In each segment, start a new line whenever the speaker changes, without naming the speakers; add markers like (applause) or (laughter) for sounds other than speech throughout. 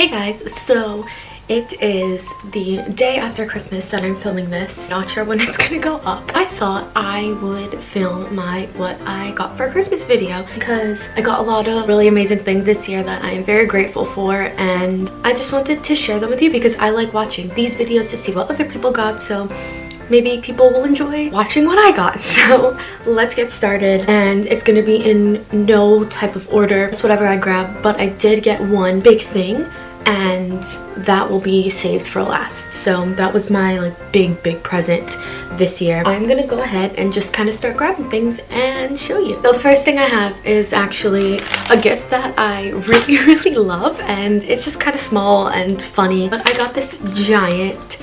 Hey guys, so it is the day after Christmas that I'm filming this. Not sure when it's gonna go up. I thought I would film my what I got for Christmas video because I got a lot of really amazing things this year that I am very grateful for and I just wanted to share them with you because I like watching these videos to see what other people got so maybe people will enjoy watching what I got. (laughs) So let's get started and it's gonna be in no type of order. It's whatever I grab but I did get one big thing and that will be saved for last so that was my like big big present this year i'm gonna go ahead and just kind of start grabbing things and show you so the first thing i have is actually a gift that i (laughs) really really love and it's just kind of small and funny but i got this giant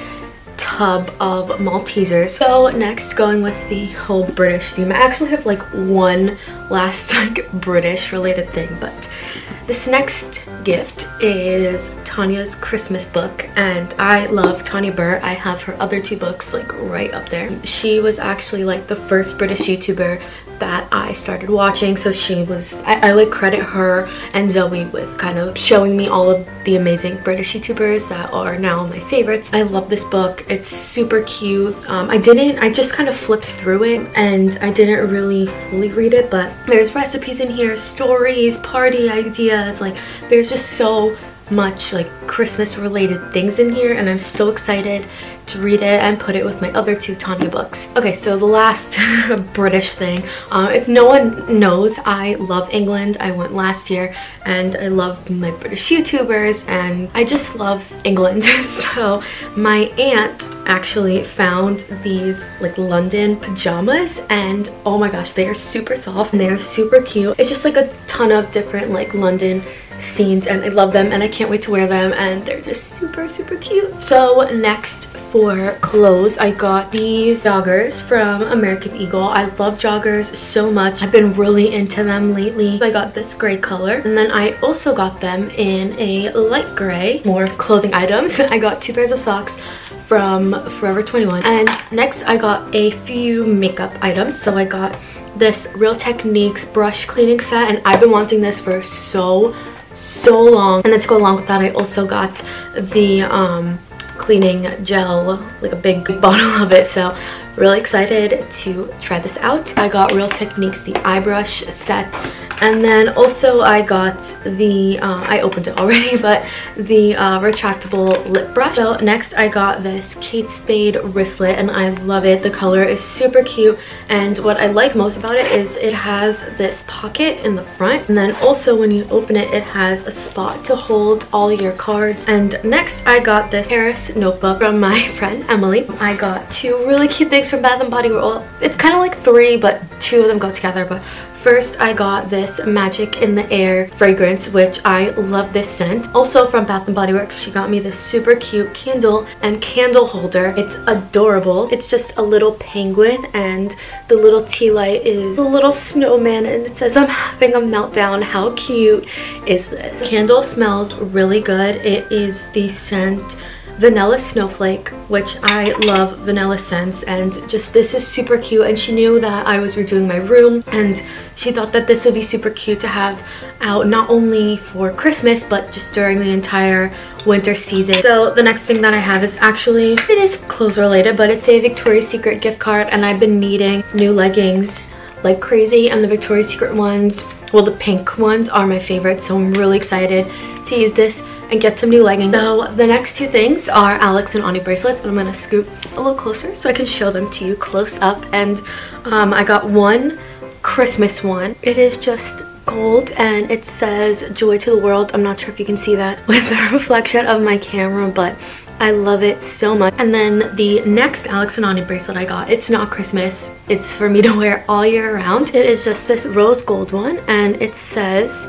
tub of Maltesers. So next going with the whole British theme. I actually have like one last (laughs) like British related thing but this next gift is Tanya's Christmas book and I love Tanya Burr. I have her other two books like right up there. She was actually like the first British YouTuber that I started watching. So she was I, I, like credit her and Zoe with kind of showing me all of the amazing British YouTubers that are now my favorites. I love this book. It's super cute. Um, I didn't I just kind of flipped through it and I didn't really fully read it but there's recipes in here stories party ideas like there's just so much like Christmas related things in here and I'm so excited to read it and put it with my other two Tanya books. Okay, so the last (laughs) British thing. Um, if no one knows, I love England. I went last year and I love my British YouTubers and I just love England. (laughs) so my aunt actually found these like London pajamas and oh my gosh, they are super soft and they are super cute. It's just like a ton of different like London scenes and I love them and I can't wait to wear them and they're just super super cute. So next for clothes I got these joggers from American Eagle. I love joggers so much. I've been really into them lately. I got this gray color and then I also got them in a light gray. More clothing items. (laughs) I got two pairs of socks from Forever 21 and next I got a few makeup items. So I got this Real Techniques brush cleaning set and I've been wanting this for so so long. And then to go along with that I also got the um cleaning gel like a big bottle of it. So really excited to try this out i got real techniques the eye brush set and then also I got the, uh, I opened it already, (laughs) but the uh, retractable lip brush. So next I got this Kate Spade wristlet and I love it. The color is super cute and what I like most about it is it has this pocket in the front and then also when you open it, it has a spot to hold all your cards. And next I got this Paris notebook from my (laughs) friend Emily. I got two really cute things from Bath & Body Works. It's kind of like three, but two of them go together. But First, I got this Magic in the Air fragrance, which I love this scent. Also from Bath & Body Works, she got me this super cute candle and candle holder. It's adorable. It's just a little penguin and the little tea light is a little snowman and it says I'm having a meltdown. How cute is this? Candle smells really good. It is the scent vanilla snowflake which i love vanilla scents and just this is super cute and she knew that i was redoing my room and she thought that this would be super cute to have out not only for christmas but just during the entire winter season. So the next thing that i have is actually it is clothes related but it's a victoria's secret gift card and i've been needing new leggings like crazy and the victoria's secret ones well the pink ones are my favorite so i'm really excited to use this and get some new leggings. So the next two things are Alex and Ani bracelets and I'm going to scoot a little closer so I can show them to you close up and um, I got one Christmas one. It is just gold and it says joy to the world. I'm not sure if you can see that (laughs) with the reflection of my camera but I love it so much. And then the next Alex and Ani bracelet I got, it's not Christmas. It's for me to (laughs) wear all year round. It is just this rose gold one and it says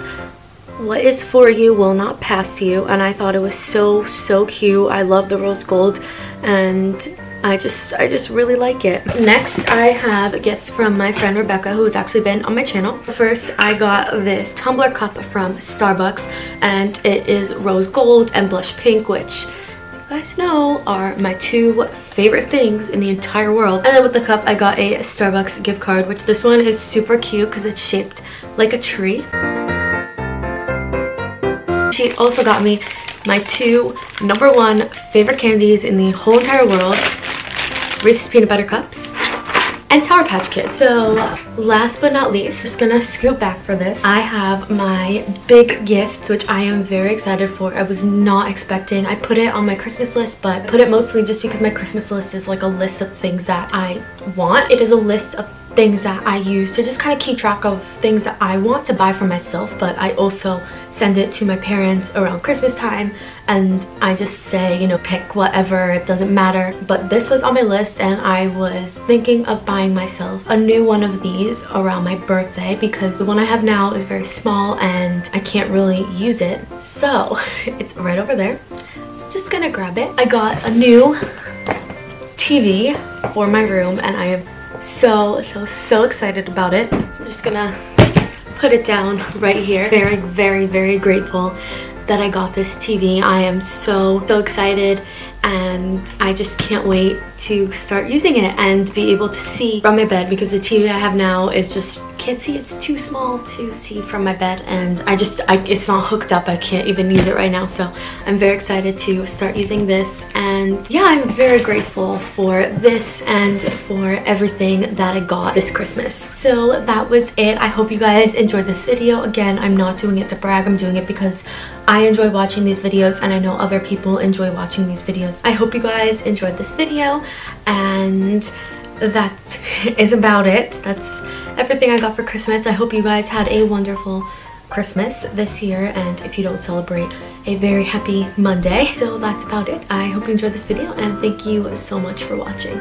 what is for you will not pass you and I thought it was so so cute. I love the rose gold and I just I just really like it. Next I have gifts from my friend Rebecca who has actually been on my channel. First I got this tumbler cup from Starbucks and it is rose gold and blush pink which you guys know are my two favorite things in the entire world. And then with the cup I got a Starbucks gift card which this one is super cute because it's shaped like a tree she also got me my two number one favorite candies in the whole entire world. Reese's Peanut Butter Cups and Sour Patch Kids. So last but not least, just gonna scoot back for this. I have my big gift, which I am very excited for. I was not expecting. I put it on my Christmas list, but put it mostly just because my Christmas list is like a list of things that I want. It is a list of things that I use to just kind of keep track of things that I want to buy for myself, but I also send it to my parents around Christmas time and I just say, you know, pick whatever, it doesn't matter. But this was on my list and I was thinking of buying myself a new one of these around my birthday because the one I have now is very small and I can't really use it. So (laughs) it's right over there. So I'm just gonna grab it. I got a new TV for my room and I am so, so, so excited about it. I'm just gonna put it down right here. Very, very, very grateful that I got this TV. I am so, so excited and I just can't wait to start using it and be able to see from my bed because the TV I have now is just can't see it's too small to see from my bed and I just I, it's not hooked up I can't even use it right now so I'm very excited to start using this and yeah I'm very grateful for this and for everything that I got this Christmas. So that was it. I hope you guys enjoyed this video. Again I'm not doing it to brag I'm doing it because I enjoy watching these videos and I know other people enjoy watching these videos. I hope you guys enjoyed this video and that is about it. That's everything I got for Christmas. I hope you guys had a wonderful Christmas this year and if you don't celebrate a very happy Monday. So that's about it. I hope you enjoyed this video and thank you so much for watching.